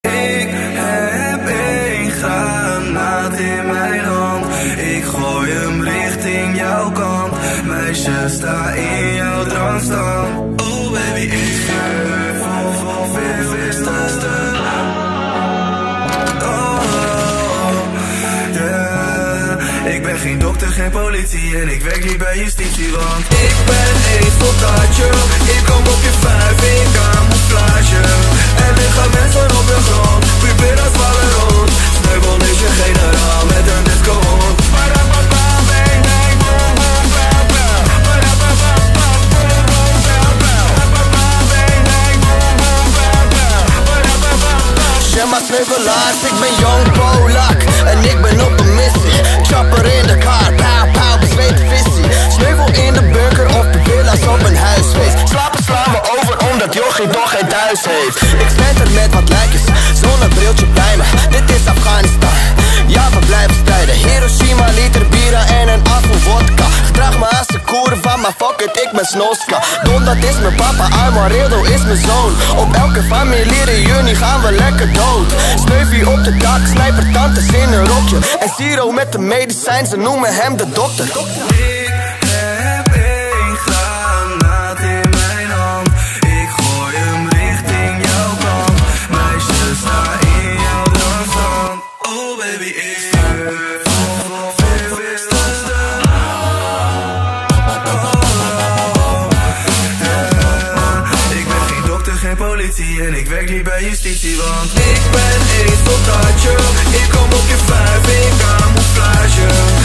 Ik heb één granaat in mijn hand. Ik gooi hem richting jouw kant. Meisje, sta in jouw drang staan. Oh baby, ik geef is te Oh, yeah. Ik ben geen dokter, geen politie en ik werk niet bij justitie, want ik ben één soldaatje. Shema sneuvelaars, ik ben Young Polak En ik ben op een missie. Chopper in de car, pauw pauw, bezweten visie. Sneuvel in de bunker of pupillas op een huisfeest Slapen slaan we over omdat Jochie toch geen thuis heeft. Ik slenter met wat lijkjes, zonnebriltje bij me. Dit is Afghanistan, ja we blijven strijden ik ben Don dat is mijn papa, Almarildo is mijn zoon. Op elke familie reunie gaan we lekker dood. Sneuvie op de dak, snijper tantes in een rokje. En Zero met de medicijn, ze noemen hem de dokter dokter, geen politie en ik werk niet bij justitie, want ik ben één soldaatje. Ik kom op je vijf in camouflage.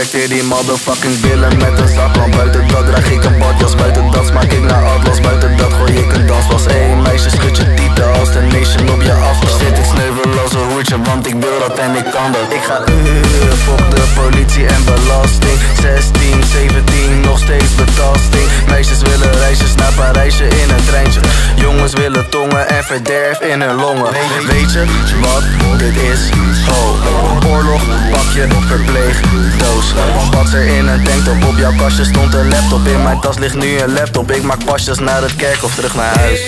Inspecteer die motherfucking billen met een zaklamp. Buiten dat draag ik een badjas, buiten dat smaak ik naar atlas. Buiten dat gooi ik een danspas Hey meisje, schud je tieten als de nation op je afstand Zit ik sneuvel als een hoertje, want ik wil dat en ik kan dat. Ik ga uh, fuck de politie en belasting. 16, 17, nog steeds betasting Meisjes willen reisjes naar Parijsje in een treintje Jongens tongen en verderf in hun longen. Weet je wat dit is? Ho, oorlog, pak je verpleeg doos Wat er in een tanktop op jouw kastje stond een laptop In. Mijn tas ligt nu een laptop. Ik maak pasjes naar het kerk of terug naar huis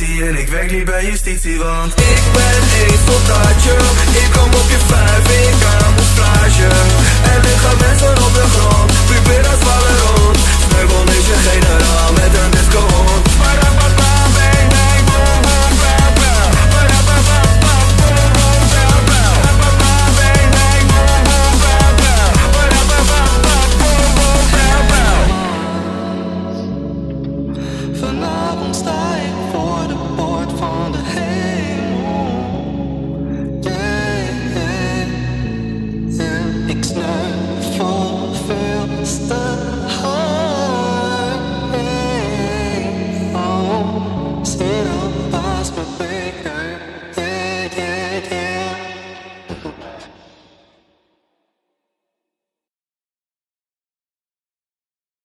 en ik werk niet bij justitie, want ik ben een soldaatje. Ik kom op je vijf, ik kan